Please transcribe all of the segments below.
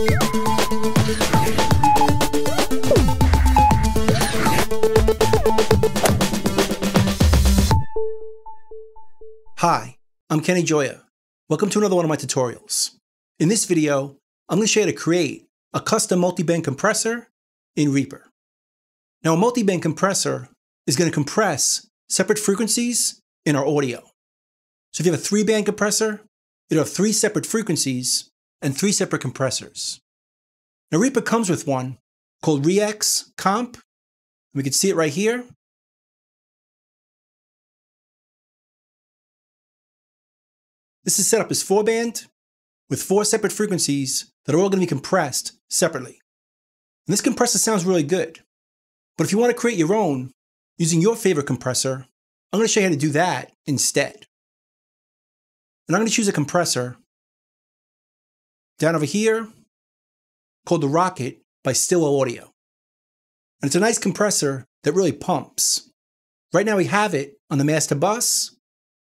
Hi, I'm Kenny Gioia. Welcome to another one of my tutorials. In this video, I'm going to show you how to create a custom multi-band compressor in Reaper. Now a multi-band compressor is going to compress separate frequencies in our audio. So if you have a three-band compressor, it'll have three separate frequencies and three separate compressors. Now Reaper comes with one called ReaXcomp. We can see it right here. This is set up as four band with four separate frequencies that are all going to be compressed separately. And this compressor sounds really good. But if you want to create your own using your favorite compressor, I'm going to show you how to do that instead. And I'm going to choose a compressor down over here called the Rocket by Stillwell Audio. And it's a nice compressor that really pumps. Right now we have it on the master bus,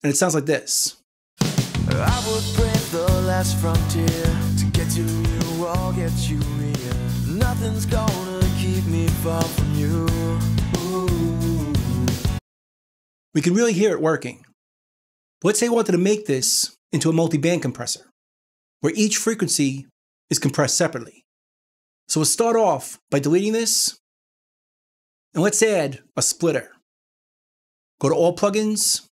and it sounds like this. I would break the last frontier to get you get you here. Nothing's gonna keep me far from you. Ooh. We can really hear it working. let's say we wanted to make this into a multi-band compressor, where each frequency is compressed separately. So we'll start off by deleting this, and let's add a splitter. Go to All Plugins,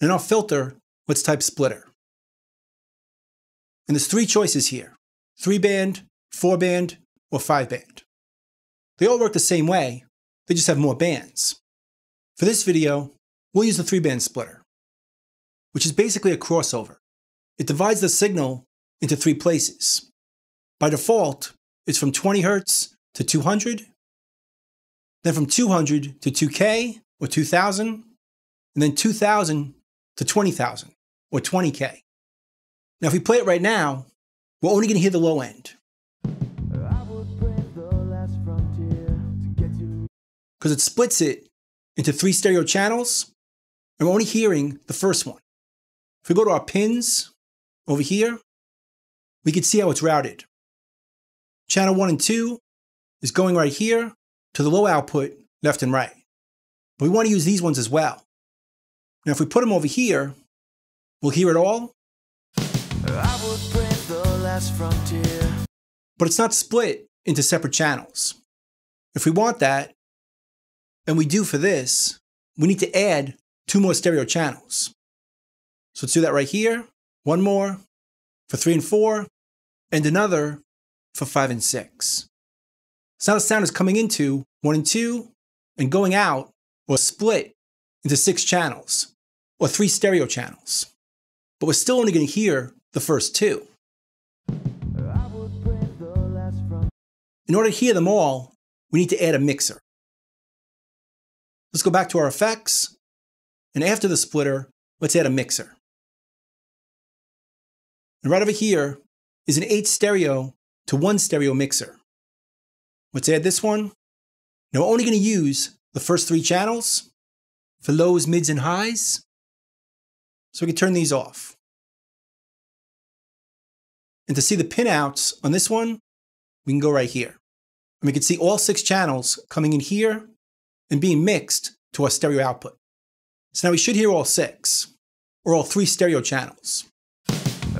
and in our filter Let's type splitter. And there's three choices here, three band, four band, or five band. They all work the same way, they just have more bands. For this video, we'll use the three band splitter, which is basically a crossover. It divides the signal into three places. By default, it's from 20 Hz to 200, then from 200 to 2K or 2000, and then 2000 to 20,000 or 20K. Now, if we play it right now, we're only going to hear the low end. Because it splits it into three stereo channels, and we're only hearing the first one. If we go to our pins over here, we can see how it's routed. Channel 1 and 2 is going right here to the low output left and right. But we want to use these ones as well. Now, if we put them over here, we'll hear it all. But it's not split into separate channels. If we want that, and we do for this, we need to add two more stereo channels. So let's do that right here. One more for three and four, and another for five and six. So now the sound is coming into one and two and going out or split into six channels or three stereo channels. But we're still only going to hear the first two. In order to hear them all, we need to add a mixer. Let's go back to our effects, and after the splitter, let's add a mixer. And right over here is an 8 stereo to 1 stereo mixer. Let's add this one. Now we're only going to use the first three channels for lows, mids, and highs. So we can turn these off. And to see the pinouts on this one, we can go right here. And we can see all six channels coming in here and being mixed to our stereo output. So now we should hear all six, or all three stereo channels.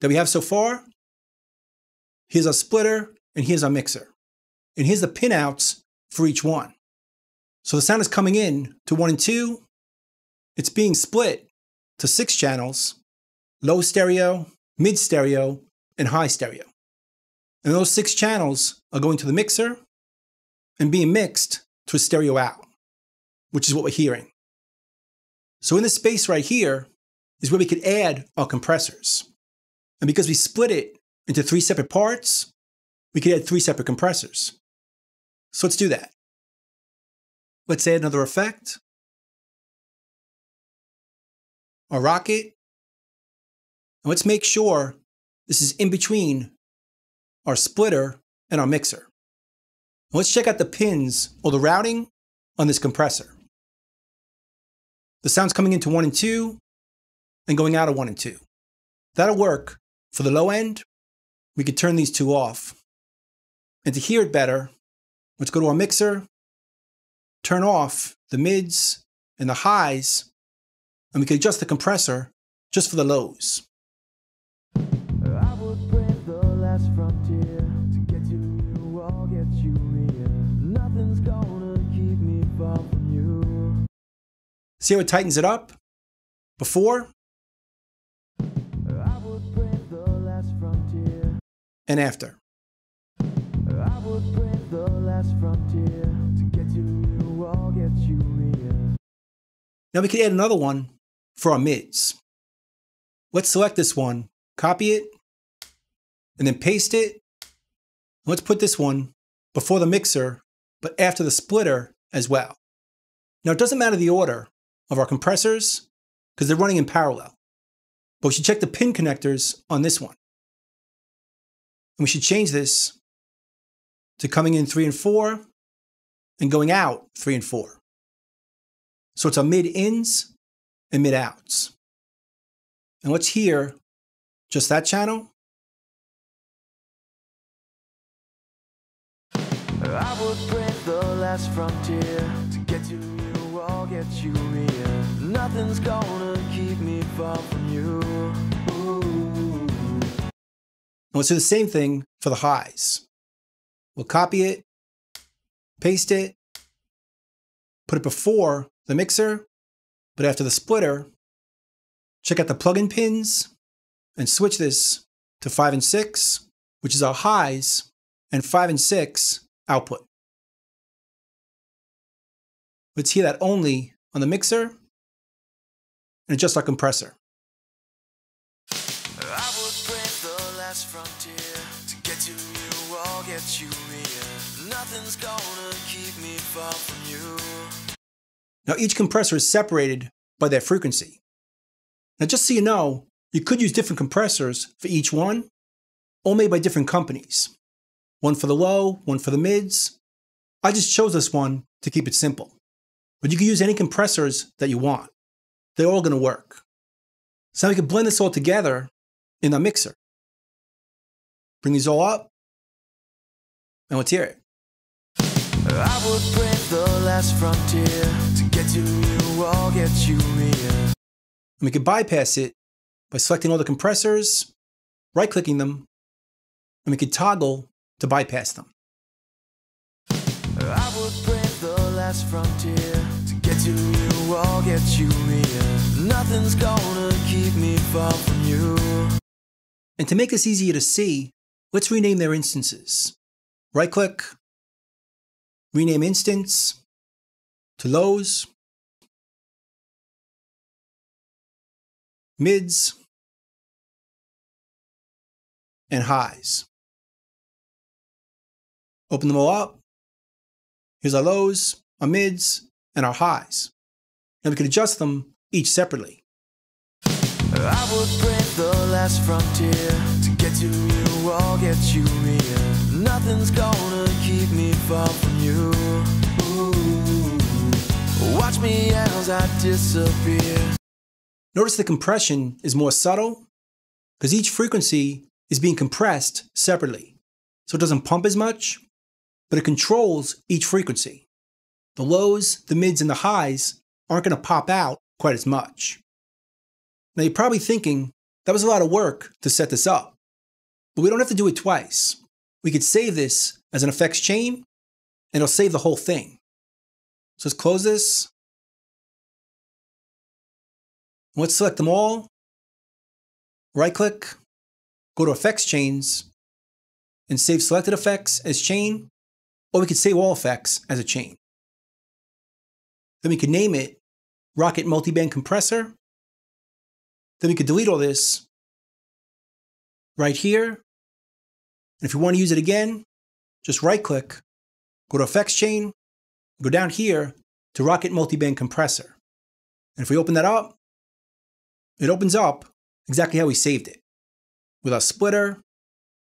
that we have so far, here's our splitter and here's our mixer. And here's the pinouts for each one. So the sound is coming in to one and two. It's being split to six channels, low stereo, mid stereo, and high stereo. And those six channels are going to the mixer and being mixed to a stereo out, which is what we're hearing. So in this space right here is where we could add our compressors. And because we split it into three separate parts, we could add three separate compressors. So let's do that. Let's add another effect. A rocket. And let's make sure this is in between our splitter and our mixer. Let's check out the pins or the routing on this compressor. The sound's coming into 1 and 2 and going out of 1 and 2. That'll work for the low end. We could turn these two off. And to hear it better, let's go to our mixer, turn off the mids and the highs, and we can adjust the compressor just for the lows. See how it tightens it up? Before and after. Now we can add another one for our mids. Let's select this one, copy it, and then paste it. Let's put this one before the mixer, but after the splitter as well. Now it doesn't matter the order, of our compressors because they're running in parallel. But we should check the pin connectors on this one. And we should change this to coming in 3 and 4 and going out 3 and 4. So it's a mid ins and mid outs. And let's hear just that channel. I would break the last frontier to get to I'll get you here. Nothing's gonna keep me far from you. Ooh. let's do the same thing for the highs. We'll copy it, paste it, put it before the mixer, but after the splitter, check out the plug-in pins and switch this to 5 and 6, which is our highs, and 5 and 6 output. Let's hear that only on the mixer and adjust our compressor. Now each compressor is separated by their frequency. Now just so you know, you could use different compressors for each one, all made by different companies. One for the low, one for the mids. I just chose this one to keep it simple. But you can use any compressors that you want. They're all going to work. So now we can blend this all together in a mixer. Bring these all up, and let's hear it. I would the last frontier to get to you, get you here. And we can bypass it by selecting all the compressors, right clicking them, and we can toggle to bypass them. I would the last frontier to you, I'll get you here. Nothing's gonna keep me far from you. And to make this easier to see, let's rename their instances. Right click, rename instance to lows, mids, and highs. Open them all up. Here's our lows, our mids, and our highs. Now we can adjust them each separately. I would break the last frontier to get to you, I'll get you here. Nothing's gonna keep me far from you. Ooh. Watch me as I disappear. Notice the compression is more subtle because each frequency is being compressed separately. So it doesn't pump as much, but it controls each frequency. The lows, the mids, and the highs aren't going to pop out quite as much. Now you're probably thinking, that was a lot of work to set this up. But we don't have to do it twice. We could save this as an effects chain, and it'll save the whole thing. So let's close this. Let's select them all. Right click, go to effects chains, and save selected effects as chain, or we could save all effects as a chain. Then we could name it Rocket Multiband Compressor. Then we could delete all this right here And if you want to use it again, just right click, go to Effects Chain, go down here to Rocket Multiband Compressor. And if we open that up, it opens up exactly how we saved it with our splitter,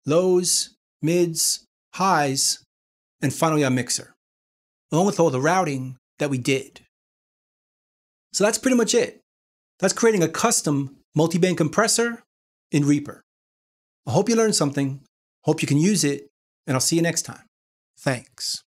lows, mids, highs, and finally our mixer, along with all the routing that we did. So that's pretty much it. That's creating a custom multiband compressor in Reaper. I hope you learned something, hope you can use it, and I'll see you next time. Thanks.